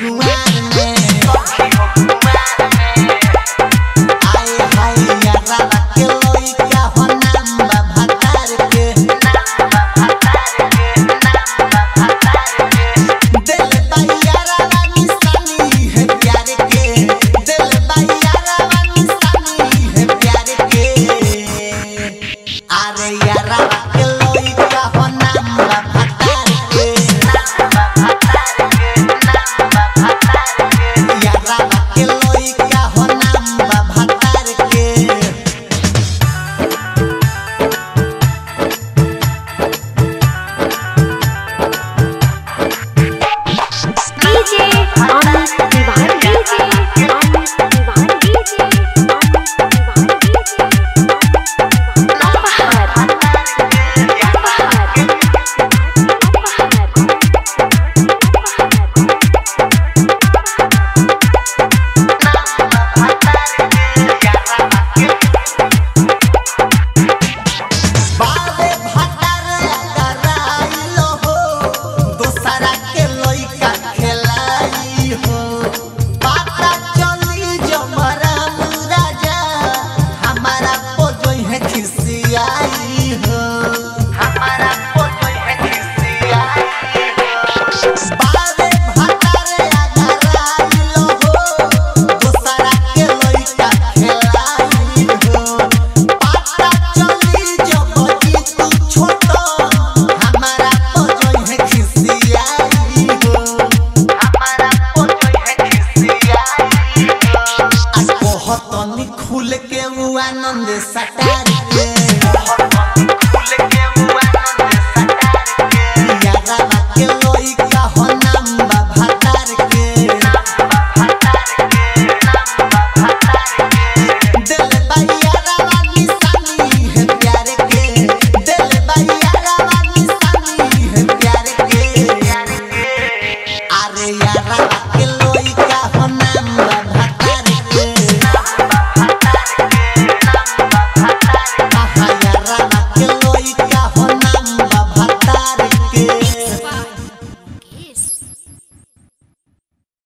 सखी हो कीजिए jugando en desatarte I